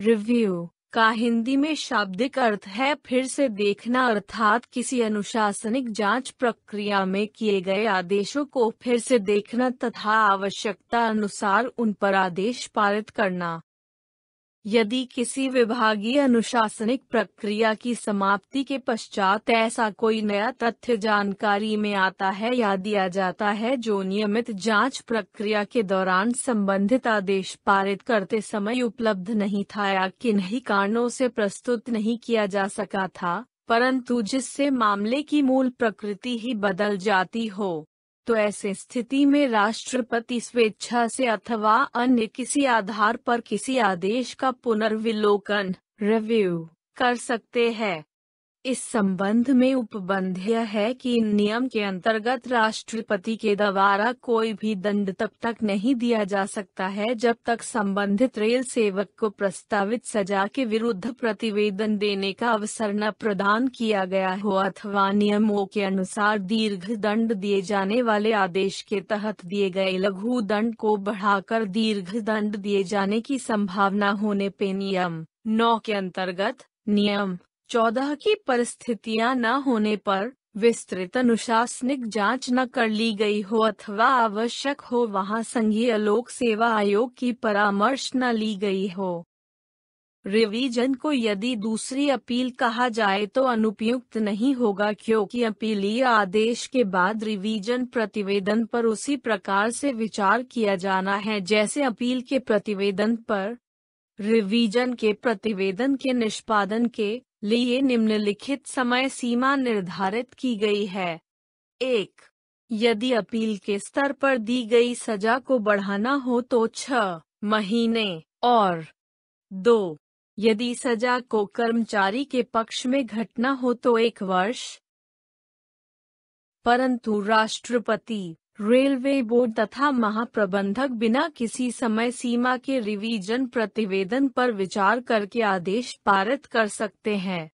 Review का हिंदी में शाब्दिक अर्थ है फिर से देखना अर्थात किसी अनुशासनिक जाँच प्रक्रिया में किए गए आदेशों को फिर से देखना तथा आवश्यकता अनुसार उन पर आदेश पारित करना। यदि किसी विभागीय अनुशासनिक प्रक्रिया की समाप्ति के पश्चात ऐसा कोई नया तथ्य जानकारी में आता है या दिया जाता है जो नियमित जाँच प्रक्रिया के दौरान संबंधित आदेश पारित करते समय उपलब्ध नहीं था या किन्हीं कारणों से प्रस्तुत नहीं किया जा सका था, परंतु जिससे मामले की मूल प्रकृति ही बदल जाती हो। तो ऐसे स्थिति में राष्ट्रपति स्वेच्छा से अथवा अन्य किसी आधार पर किसी आदेश का पुनर्विलोकन रिव्यू कर सकते हैं। इस संबंध में उपबंध यह है कि इन नियम के अंतर्गत राष्ट्रपति के द्वारा कोई भी दंड तब तक नहीं दिया जा सकता है जब तक संबंधित रेल सेवक को प्रस्तावित सजा के विरुद्ध प्रतिवेदन देने का अवसर न प्रदान किया गया हो अथवा नियमों के अनुसार दीर्घ दंड दिए जाने वाले आदेश के तहत दिए गए लघु दंड को बढ़ाकर दीर्घ दंड दिए जाने की संभावना होने पे नियम नौ के अंतर्गत नियम चौदह की परिस्थितियाँ न होने पर विस्तृत अनुशासनिक जाँच न कर ली गई हो अथवा आवश्यक हो वहाँ संघीय लोक सेवा आयोग की परामर्श न ली गई हो। रिवीजन को यदि दूसरी अपील कहा जाए तो अनुपयुक्त नहीं होगा क्योंकि अपीलीय आदेश के बाद रिवीजन प्रतिवेदन पर उसी प्रकार से विचार किया जाना है जैसे अपील के प्रतिवेदन पर। रिवीजन के प्रतिवेदन के निष्पादन के लिए निम्नलिखित समय सीमा निर्धारित की गई है। एक, यदि अपील के स्तर पर दी गई सजा को बढ़ाना हो तो छह महीने, और दो, यदि सजा को कर्मचारी के पक्ष में घटना हो तो एक वर्ष। परंतु राष्ट्रपति रेलवे बोर्ड तथा महाप्रबंधक बिना किसी समय सीमा के रिवीजन प्रतिवेदन पर विचार करके आदेश पारित कर सकते हैं।